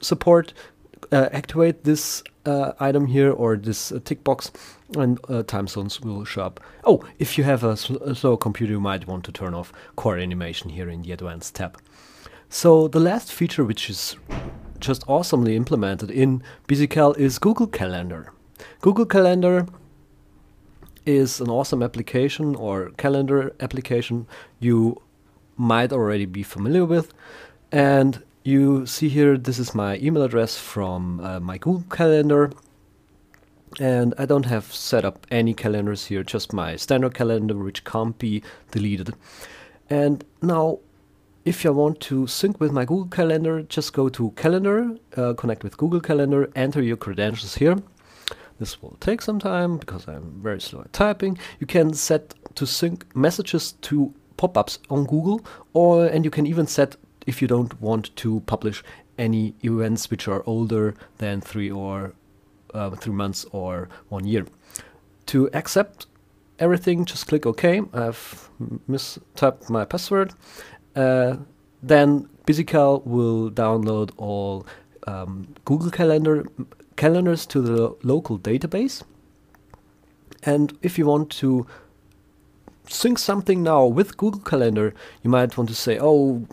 support, uh, activate this uh, item here or this uh, tick box and uh, time zones will show up. Oh, if you have a, sl a slow computer, you might want to turn off core animation here in the advanced tab. So the last feature which is just awesomely implemented in BusyCal is Google Calendar. Google Calendar is an awesome application or calendar application you might already be familiar with. And you see here, this is my email address from uh, my Google Calendar. And I don't have set up any calendars here, just my standard calendar, which can't be deleted. And now, if you want to sync with my Google Calendar, just go to Calendar, uh, connect with Google Calendar, enter your credentials here. This will take some time because I'm very slow at typing. You can set to sync messages to pop-ups on Google or and you can even set if you don't want to publish any events which are older than three or uh, three months or one year. To accept everything, just click OK. I've mistyped my password. Uh, then BusyCal will download all um, Google Calendar calendars to the local database. And if you want to sync something now with Google Calendar, you might want to say, oh,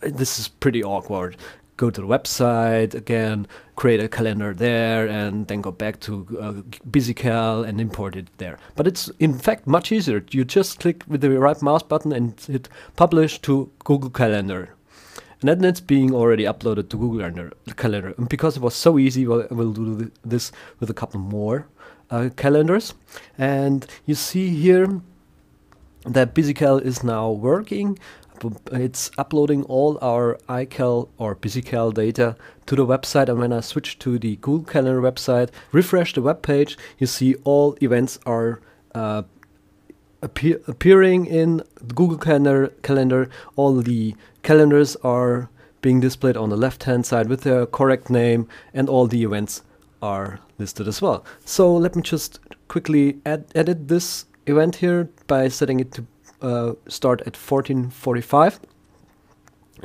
this is pretty awkward. Go to the website again, create a calendar there, and then go back to uh, BusyCal and import it there. But it's in fact much easier. You just click with the right mouse button and hit publish to Google Calendar. And then it's being already uploaded to Google Calendar. And because it was so easy, we'll, we'll do this with a couple more uh, calendars. And you see here that BusyCal is now working. It's uploading all our iCal or BusyCal data to the website. And when I switch to the Google Calendar website, refresh the web page, you see all events are uh, appear appearing in Google Calendar. Calendar. All the calendars are being displayed on the left hand side with their correct name, and all the events are listed as well. So let me just quickly add, edit this event here by setting it to uh, start at 1445.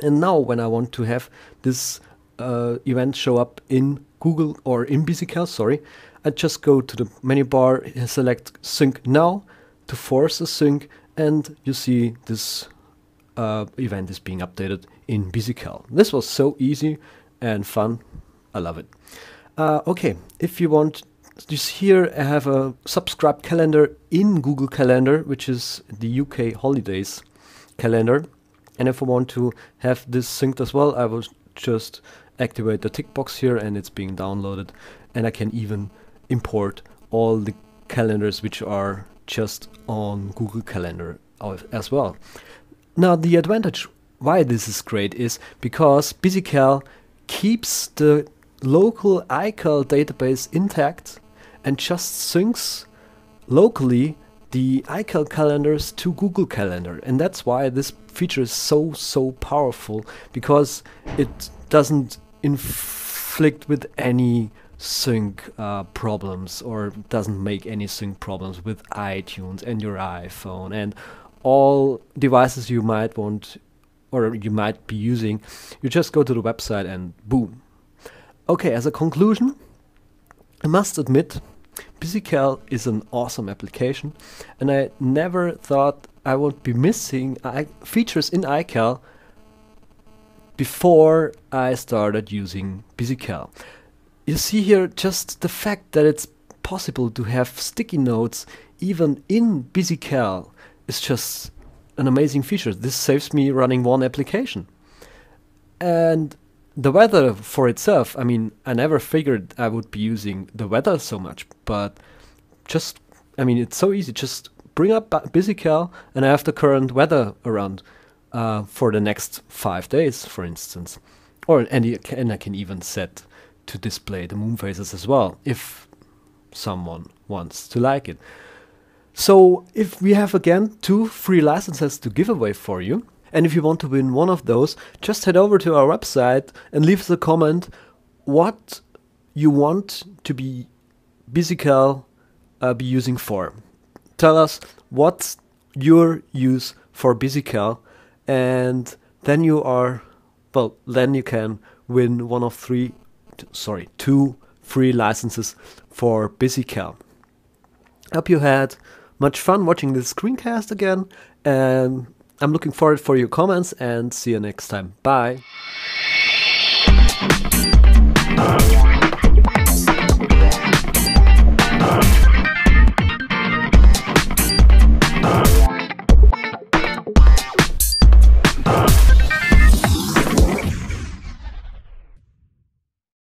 And now when I want to have this uh, event show up in Google or in BusyCal, sorry, I just go to the menu bar, and select sync now to force a sync and you see this uh, event is being updated in BusyCal. This was so easy and fun. I love it. Uh, okay, if you want just here I have a subscribed calendar in Google Calendar, which is the UK holidays calendar. And if I want to have this synced as well, I will just activate the tick box here and it's being downloaded. And I can even import all the calendars which are just on Google Calendar as well. Now the advantage why this is great is because BusyCal keeps the local iCal database intact and just syncs locally the iCal calendars to Google Calendar. And that's why this feature is so, so powerful because it doesn't inflict with any sync uh, problems or doesn't make any sync problems with iTunes and your iPhone and all devices you might want or you might be using. You just go to the website and boom. Okay, as a conclusion, I must admit BusyCal is an awesome application, and I never thought I would be missing features in iCal before I started using BusyCal. You see here just the fact that it's possible to have sticky notes even in BusyCal is just an amazing feature. This saves me running one application. And the weather for itself, I mean, I never figured I would be using the weather so much, but just, I mean, it's so easy. Just bring up BusyCal and I have the current weather around uh, for the next five days, for instance. Or and, and I can even set to display the moon phases as well, if someone wants to like it. So if we have again two free licenses to give away for you, and if you want to win one of those, just head over to our website and leave us a comment what you want to be BusyCal uh, be using for. Tell us what's your use for BusyCal, and then you are well. Then you can win one of three, t- sorry, two free licenses for BusyCal. Hope you had much fun watching this screencast again, and I'm looking forward for your comments and see you next time. Bye.